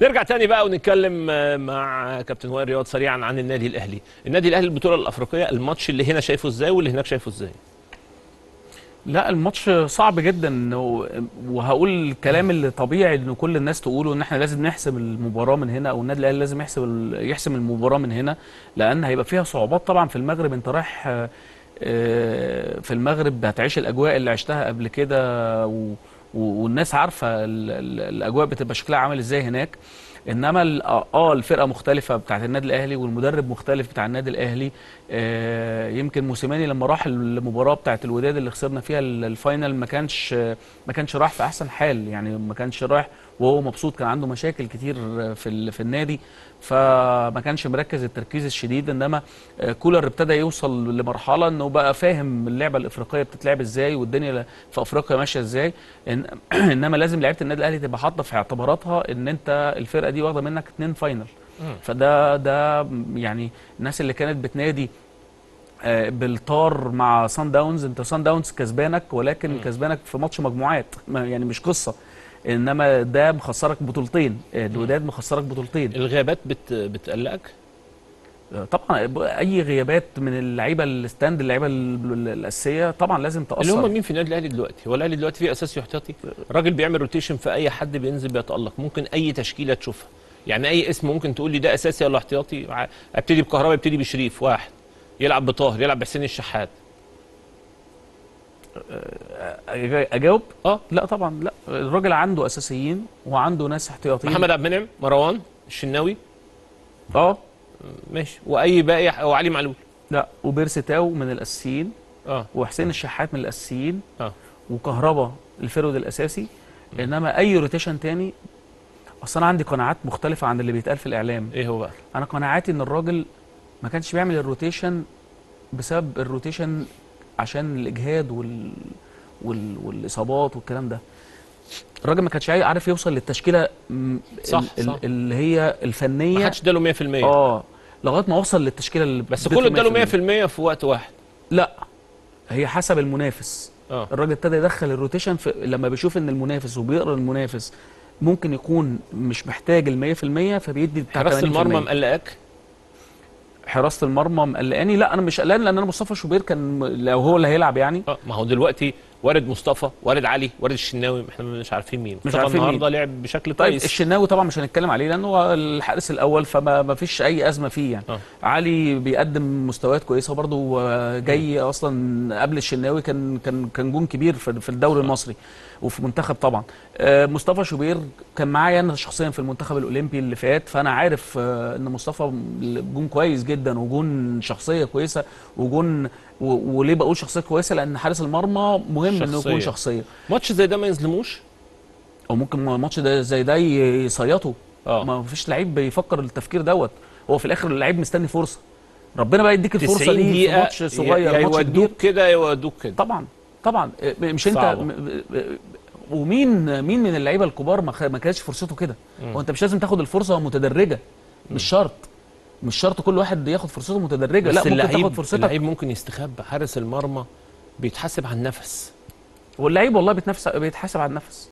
نرجع تاني بقى ونتكلم آه، مع كابتن وائل رياض سريعا عن النادي الأهلي. النادي الأهلي البطولة الأفريقية الماتش اللي هنا شايفه إزاي واللي هناك شايفه إزاي؟ لا الماتش صعب جدا وهقول الكلام اللي طبيعي إن كل الناس تقوله إن إحنا لازم نحسم المباراة من هنا أو النادي الأهلي لازم يحسم يحسم المباراة من هنا لأن هيبقى فيها صعوبات طبعا في المغرب. أنت رايح آه، في المغرب هتعيش الأجواء اللي عشتها قبل كده و- والناس عارفة ال- ال- الأجواء بتبقى شكلها عامل إزاي هناك. إنما ال- آه الفرقة مختلفة بتاعت النادي الأهلي والمدرب مختلف بتاع النادي الأهلي. آه، يمكن موسيماني لما راح المباراه بتاعت الوداد اللي خسرنا فيها ال- الفاينل ما كانش ما كانش راح في أحسن حال يعني ما كانش رايح وهو مبسوط كان عنده مشاكل كتير في في النادي فما كانش مركز التركيز الشديد. إنما آه، كولر ابتدى يوصل لمرحلة إنه بقى فاهم اللعبة الإفريقية بتتلعب إزاي والدنيا في أفريقيا ماشية إزاي. إن إنما لازم لعيبة النادي الأهلي تبقى حاطة في اعتباراتها إن أنت الفرقة دي واخده منك اتنين final. فده ده يعني الناس اللي كانت بتنادي آه، بالطار مع سان داونز انت سان داونز كسبانك ولكن. كسبانك في ماتش مجموعات يعني مش قصة. انما ده مخسرك بطولتين. آه، الوداد مخسرك بطولتين. الغيابات بت... بتقلقك؟ آه، طبعا أي غيابات من اللعيبة ال standard اللعيبة ال- ال- الأساسية طبعا لازم تأثر. اللي هم مين في النادي الأهلي دلوقتي؟ هو الأهلي دلوقتي فيه اساسي واحتياطي الراجل بيعمل روتيشن في أي حد بينزل بيتألق. ممكن أي تشكيلة تشوفها. يعني أي اسم ممكن تقول لي ده أساسي ولا احتياطي أبتدي بكهرباء أبتدي بشريف واحد. يلعب بطاهر يلعب بحسين الشحات. أجاوب؟ آه. لا طبعا لا. الراجل عنده أساسيين وعنده ناس احتياطيين. محمد عبد المنعم مروان الشناوي. آه. ماشي. وأي باقي أو علي معلول. لا. وبيرسي تاو من الأساسيين. آه. وحسين الشحات من الأساسيين. آه. وكهربا ال forward الأساسي. إنما أي rotation تاني أصل أنا عندي قناعات مختلفة عن اللي بيتقال في الإعلام. إيه هو بقى؟ أنا قناعاتي إن الراجل ما كانش بيعمل ال rotation بسبب ال rotation عشان الإجهاد وال... وال... والإصابات والكلام ده. الراجل ما كانش عارف يوصل للتشكيلة م- صح، ال... صح. ال- اللي هي الفنية. ما حدش اداله 100% آه لغاية ما وصل للتشكيلة اللي بس كله اداله 100% في وقت واحد. لا هي حسب المنافس. آه. الراجل ابتدى يدخل الروتيشن في لما بيشوف إن المنافس وبيقرأ المنافس ممكن يكون مش محتاج ال 100% فبيدي بتاع حراسة 80%. المرمى مقلقاك؟ حراسة المرمى مقلقاني؟ لا أنا مش قلقان لأن أنا مصطفى شوبير كان لو هو اللي هيلعب يعني. آه ما هو دلوقتي وارد مصطفى وارد علي وارد الشناوي إحنا مش عارفين مين. مصطفى عارفين. النهارده لعب بشكل طيب كويس. الشناوي طبعا مش هنتكلم عليه لأنه الحارس الأول فما ما فيش أي أزمة فيه يعني. آه. علي بيقدم مستويات كويسة برضه جاي أصلا قبل الشناوي كان كان كان جون كبير في الدوري المصري وفي منتخب طبعا. آه، مصطفى شوبير كان معايا أنا شخصيا في المنتخب الأولمبي اللي فات فأنا عارف آه، إن مصطفى جون كويس جدا وجون شخصية كويسة وجون وليه بقول شخصية كويسة؟ لأن حارس المرمى مهم إنه. يكون شخصية. ماتش زي ده ما يظلموش؟ أو ممكن ماتش ده زي ده يصيطه آه. ما فيش لعيب بيفكر التفكير دوت. هو في الآخر اللعيب مستني فرصة. ربنا بقى يديك الفرصة 90 دي في ماتش صغير ماتش يودوك كده يا يودوك كده. طبعا طبعا. إيه، مش أنت صعبة. م- ومين مين من اللعيبة الكبار ما كانش فرصته كده. هو أنت مش لازم تاخد الفرصة متدرجة. مش شرط. مش شرط كل واحد ياخد فرصته متدرجة لا ممكن تاخد اللعيب فرصتك. اللعيب ممكن يستخبى. حارس المرمى بيتحاسب على النفس. واللعيب والله بيتنافس بيتحاسب على النفس.